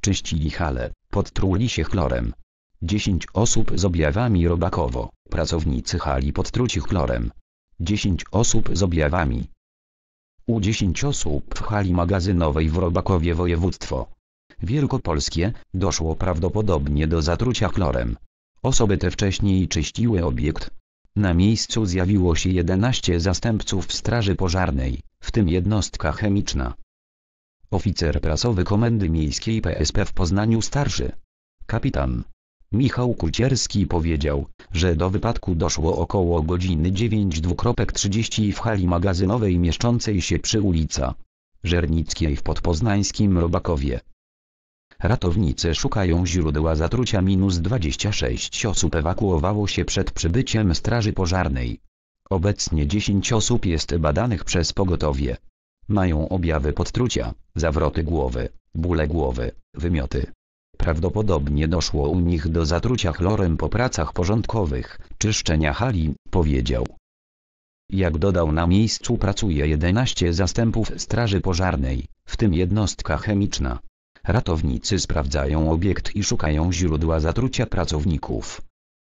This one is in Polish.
czyścili hale, podtruli się chlorem. 10 osób z objawami robakowo, pracownicy hali podtruci chlorem. 10 osób z objawami. U 10 osób w hali magazynowej w Robakowie województwo wielkopolskie doszło prawdopodobnie do zatrucia chlorem. Osoby te wcześniej czyściły obiekt. Na miejscu zjawiło się 11 zastępców straży pożarnej, w tym jednostka chemiczna. Oficer prasowy Komendy Miejskiej PSP w Poznaniu starszy. Kapitan Michał Kucierski powiedział, że do wypadku doszło około godziny 9.30 w hali magazynowej mieszczącej się przy ulica Żernickiej w podpoznańskim Robakowie. Ratownicy szukają źródła zatrucia minus 26 osób ewakuowało się przed przybyciem straży pożarnej. Obecnie 10 osób jest badanych przez pogotowie. Mają objawy podtrucia, zawroty głowy, bóle głowy, wymioty. Prawdopodobnie doszło u nich do zatrucia chlorem po pracach porządkowych, czyszczenia hali, powiedział. Jak dodał na miejscu pracuje 11 zastępów straży pożarnej, w tym jednostka chemiczna. Ratownicy sprawdzają obiekt i szukają źródła zatrucia pracowników.